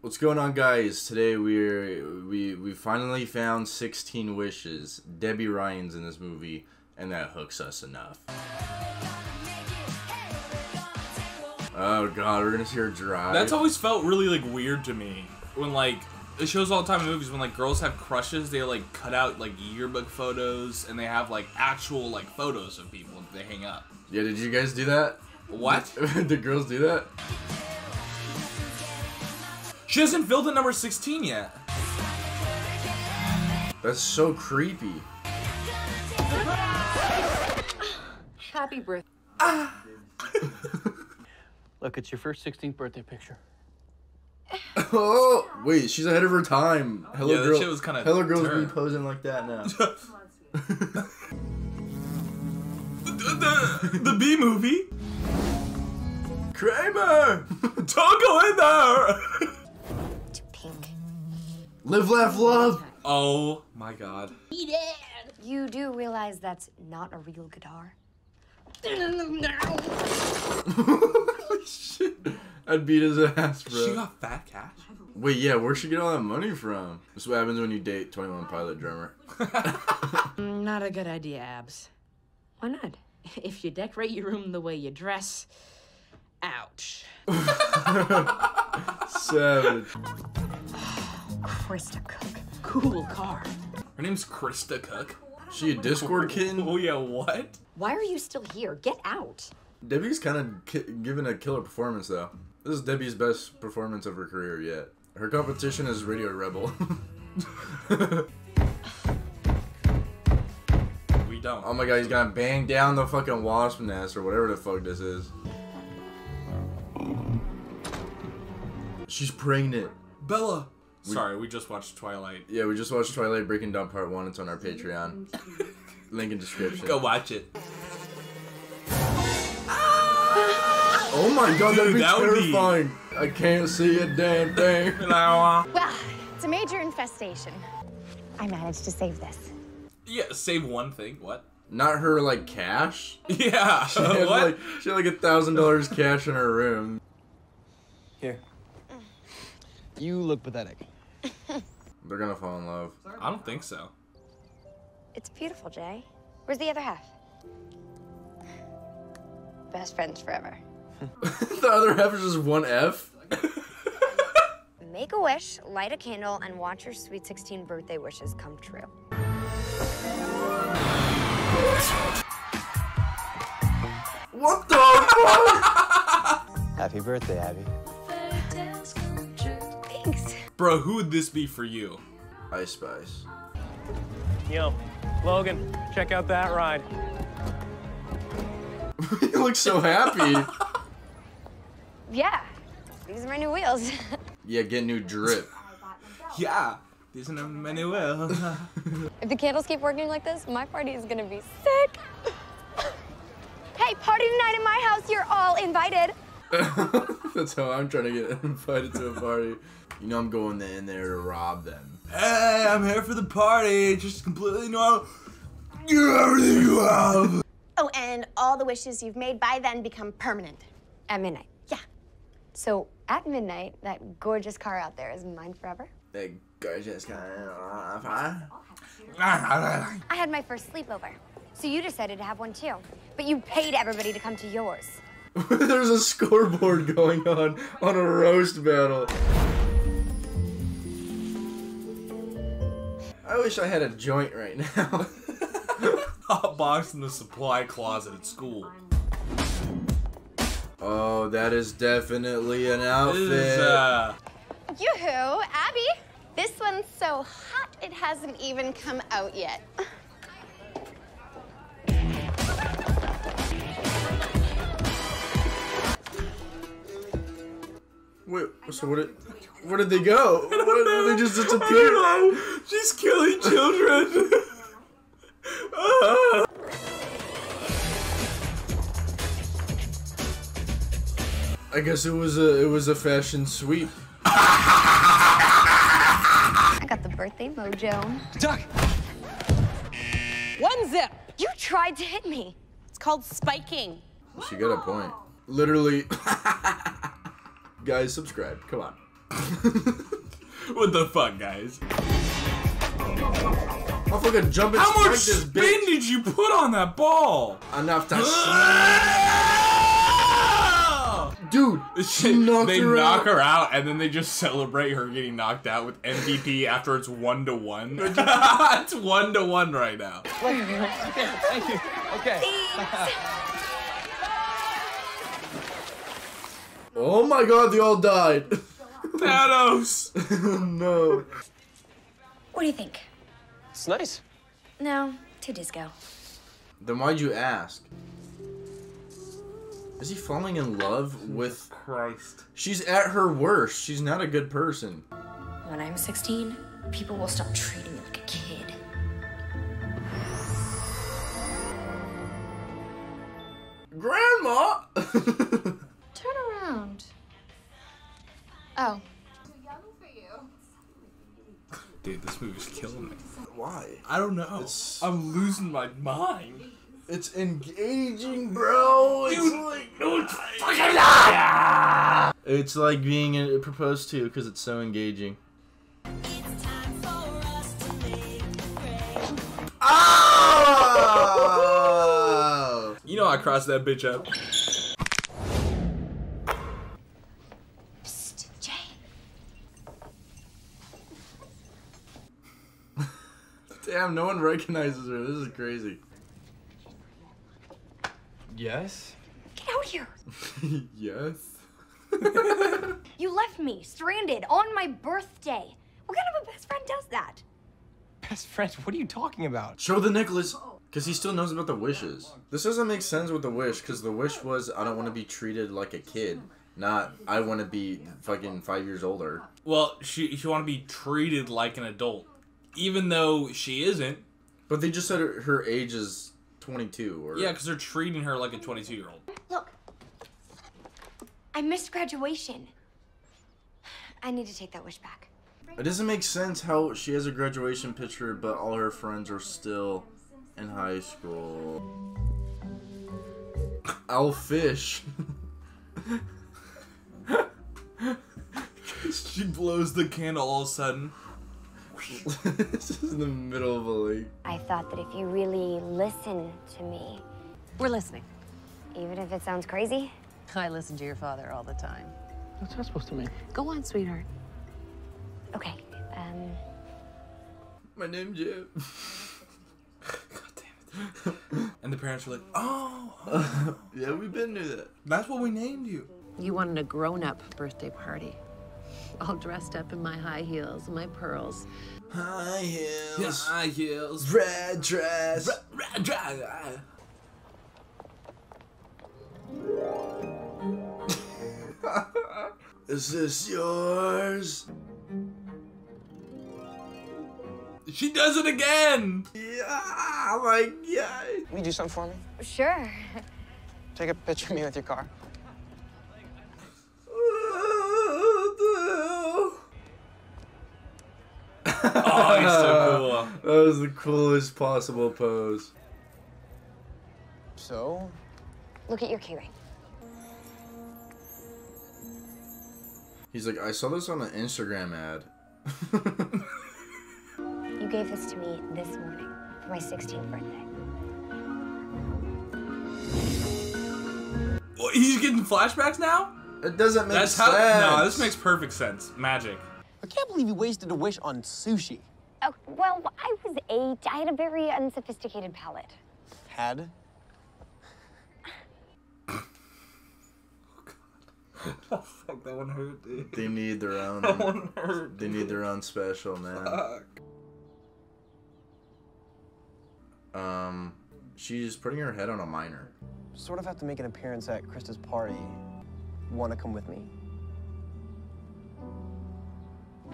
What's going on, guys? Today we're we we finally found 16 wishes. Debby Ryan's in this movie, and that hooks us enough. Oh god, we're gonna see her drive. That's always felt really like weird to me when like it shows all the time in movies when like girls have crushes they like cut out like yearbook photos and they have like actual like photos of people they hang up. Yeah, did you guys do that? What? did girls do that? She hasn't filled in number 16 yet. That's so creepy. Happy birthday. Look, it's your first 16th birthday picture. oh wait, she's ahead of her time. Hello Yeah, girl. shit was kinda Hello girls turn. be posing like that now. the, the B movie. Kramer. Don't go in there. Pink. Live, laugh, love. oh my god. You do realize that's not a real guitar? Holy shit. I'd beat his ass, bro. She got fat cash. Wait, yeah, where'd she get all that money from? This is what happens when you date 21 Pilot drummer. Mm, not a good idea, Abs. Why not? If you decorate your room the way you dress, ouch. Savage. Krista Cook. Cool car. Her name's Krista Cook. She a Discord kitten? Oh yeah, what? Why are you still here? Get out. Debby's kind of ki- giving a killer performance, though. This is Debby's best performance of her career yet. Her competition is Radio Rebel. We don't. oh my god, he's gonna bang down the fucking wasp nest or whatever the fuck this is. She's pregnant. Bella. Sorry, we just watched Twilight. Yeah, we just watched Twilight Breaking Dawn Part 1. It's on our Patreon. Link in description. Go watch it. Oh my god, that'd be that would be- terrifying. I can't see a damn thing. yeah, Well, it's a major infestation. I managed to save this. Yeah, save one thing. What? Not her, like, cash? Yeah. She had, what? like, she had like a thousand dollars cash in her room. Here. You look pathetic. They're gonna fall in love. I don't think so. It's beautiful, Jay. Where's the other half? Best friends forever. the other half is just one F. Make a wish, light a candle, and watch your sweet 16 birthday wishes come true. What the fuck? Happy birthday, Abby. Thanks. Bro, who would this be for you? Ice Spice. Yo, Logan, check out that ride. you look so happy. Yeah, these are my new wheels. yeah, get new drip. Yeah. These are my new will. if the candles keep working like this, my party is gonna be sick. hey, party tonight at my house. You're all invited. That's how I'm trying to get invited to a party. You know I'm going in there to rob them. hey, I'm here for the party. Just completely normal. Give everything you have. Oh, and all the wishes you've made by then become permanent. At midnight. Yeah. So at midnight, that gorgeous car out there is mine forever. That gorgeous car. I had my first sleepover. So you decided to have one too. But you paid everybody to come to yours. There's a scoreboard going on on a roast battle. I wish I had a joint right now. Hot box in the supply closet at school. oh, that is definitely an outfit. is, uh, Yoo-hoo, Abby. This one's so hot it hasn't even come out yet. Wait, so what did, where did they go? Where did they just disappear? She's killing children. I guess it was a it was a fashion sweep. I got the birthday mojo. Duck! One zip. You tried to hit me. It's called spiking. She got a point. Literally. Guys, subscribe. Come on. what the fuck, guys? I'm fucking jumping. How much this spin bitch. did you put on that ball? Enough to Dude, she knocked they her knock out. her out, and then they just celebrate her getting knocked out with MVP after it's one to one. it's one to one right now. Thank you. Okay. Oh my god, they all died. Thanos. no. What do you think? It's nice. No, to disco. Then why'd you ask? Is he falling in love with Christ. She's at her worst. She's not a good person. When I'm 16, people will stop treating Dude, this movie's killing me. Why? I don't know. It's- I'm losing my mind. It's engaging, bro. Dude, It's like It's like being proposed to because it's so engaging. Oh! You know I crossed that bitch up. Damn, no one recognizes her. This is crazy. Yes? Get out here. yes. You left me stranded on my birthday. What kind of a best friend does that? Best friend, what are you talking about? Show the necklace. Because he still knows about the wishes. This doesn't make sense with the wish, because the wish was, I don't want to be treated like a kid. Not, I want to be fucking five years older. Well, she she want to be treated like an adult, even though she isn't. But they just said her, her age is 22. Or Yeah, because they're treating her like a 22 year old. Look. I missed graduation. I need to take that wish back. It doesn't make sense how she has a graduation picture, but all her friends are still in high school. Al Fish. She blows the candle all of a sudden. this is in the middle of a lake. I thought that if you really listen to me, We're listening. even if it sounds crazy, I listen to your father all the time. What's that supposed to mean? Go on, sweetheart. okay. Um, My name's Jim. God damn it. And the parents were like, oh, yeah, we've been to that. that's what we named you. You wanted a grown-up birthday party. All dressed up in my high heels and my pearls. High heels. High heels. Red dress. Is this yours? She does it again. Yeah, oh my god. Will you do something for me? Sure. Take a picture of me with your car. Oh, he's so cool. That was the coolest possible pose. So, look at your keyring. He's like, I saw this on an Instagram ad. You gave this to me this morning for my 16th birthday. What, He's getting flashbacks now. It doesn't make That's sense. how. No, this makes perfect sense. Magic. I can't believe you wasted a wish on sushi. Oh, well, I was eight. I had a very unsophisticated palate. Had? oh, Fuck, that one hurt, dude. They need their own. that one hurt. They need their own special, man. Fuck. Um, she's putting her head on a minor. Sort of have to make an appearance at Krista's party. Want to come with me?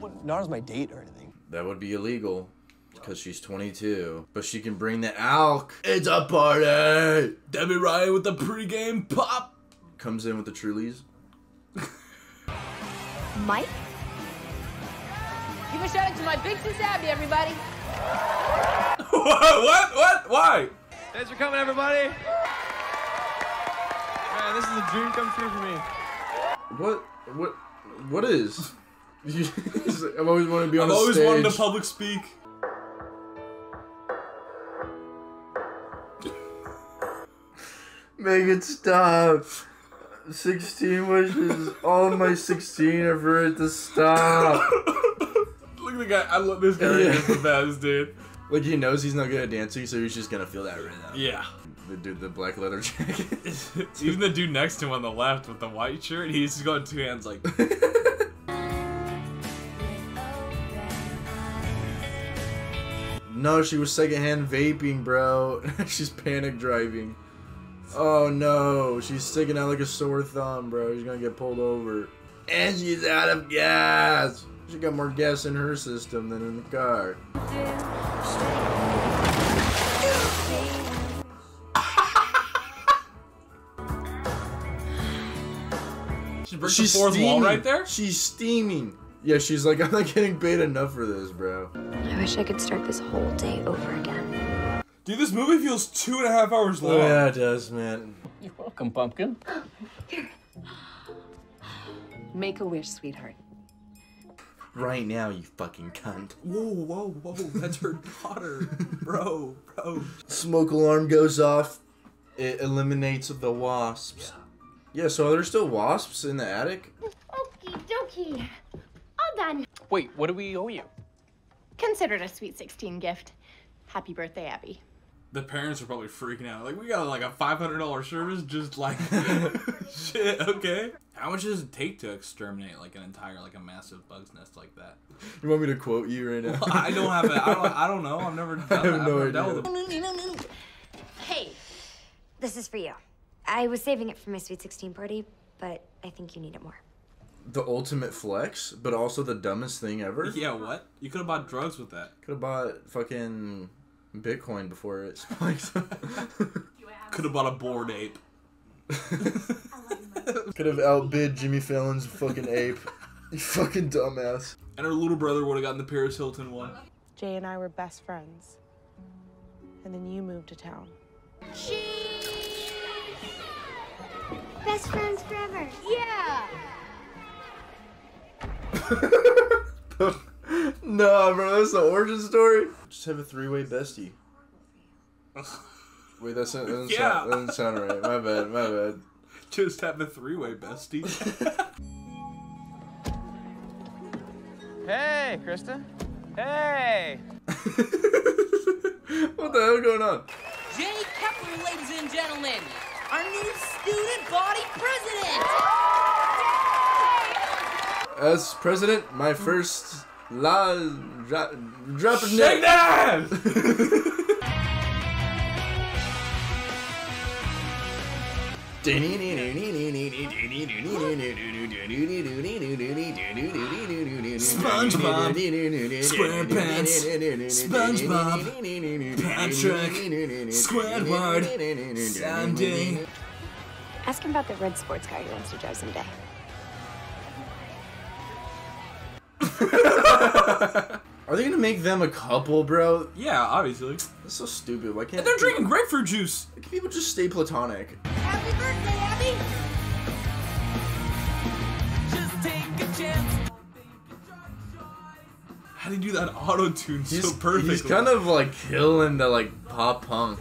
Well, not as my date or anything. That would be illegal because she's 22. But she can bring the alk. It's a party. Debby Ryan with the pregame pop. Comes in with the Trulies. Mike? Give a shout out to my big sis Abby, everybody. what? What? What? Why? Thanks for coming, everybody. Man, this is a dream come true for me. What? What? What is? He's like, I've always wanted to be on I've always stage. wanted to public speak. Make it stop. 16 wishes. All of my 16 are for it to stop. Look at the guy. I love this guy. right Yeah. He's the best, dude. like he knows he's not good at dancing, so he's just gonna feel that rhythm. Yeah. The dude, the black leather jacket. Even the dude next to him on the left with the white shirt, he's just going two hands like. no, she was secondhand vaping, bro. she's panic driving. Oh no, she's sticking out like a sore thumb, bro. She's gonna get pulled over. And she's out of gas. She got more gas in her system than in the car. She She's the fourth wall steaming. right there. She's steaming. Yeah, she's like, I'm not getting paid enough for this, bro. I wish I could start this whole day over again. Dude, this movie feels two and a half hours long. Oh yeah, it does, man. You're welcome, Pumpkin. Here. Make a wish, sweetheart. Right now, you fucking cunt. Whoa, whoa, whoa! That's her daughter, bro, bro. Smoke alarm goes off. It eliminates the wasps. Yeah, so are there still wasps in the attic? Okie dokie. All done. Wait, what do we owe you? Consider it a sweet 16 gift. Happy birthday, Abby. The parents are probably freaking out. Like, we got like a five hundred dollar service, just like shit. Okay. How much does it take to exterminate like an entire like a massive bug's nest like that? You want me to quote you right now? I don't have it. I don't. I don't know. I've never. Done I have that. I've no never dealt with it. Hey, this is for you. I was saving it for my sweet 16 party, but I think you need it more. The ultimate flex, but also the dumbest thing ever. Yeah, what? You could have bought drugs with that. Could have bought fucking Bitcoin before it spiked. Could have bought a bored ape. Could have outbid Jimmy Fallon's fucking ape. You fucking dumbass. And her little brother would have gotten the Paris Hilton one. Jay and I were best friends. And then you moved to town. Best friends forever. Yeah. No, bro, that's the origin story. Just have a three-way bestie. Wait, that's that doesn't, Yeah. sound, that doesn't sound right. My bad, my bad. Just have a three way bestie. Hey, Krista. Hey. what the hell going on? Jay Kepler, ladies and gentlemen, our new student body president. As president, my hmm. first la dra- drop of Shake net. that! SpongeBob, SquarePants, SpongeBob, Patrick, Squidward, Sandy. Ask him about the red sports car he wants to drive someday. Are they gonna make them a couple, bro? Yeah, obviously. That's so stupid. Why can't And they're drinking grapefruit juice. Why can't people just stay platonic? Happy birthday, Abby. How do you do that auto tune He's, so perfectly? he's kind of like killing the like pop punk.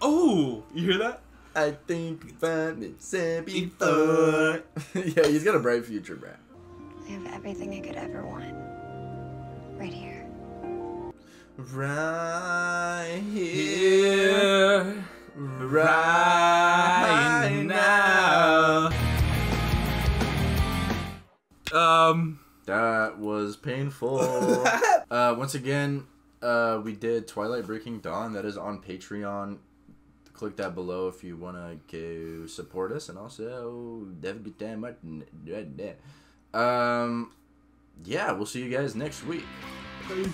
Oh, you hear that? I think you found it said before. yeah, he's got a bright future, bro. I have everything I could ever want. Right here. Right here, Yeah. right now. Um. That was painful. uh, once again, uh, we did Twilight Breaking Dawn. That is on Patreon. Click that below if you want to go support us, and also have a good time. Um, yeah, we'll see you guys next week. Morning,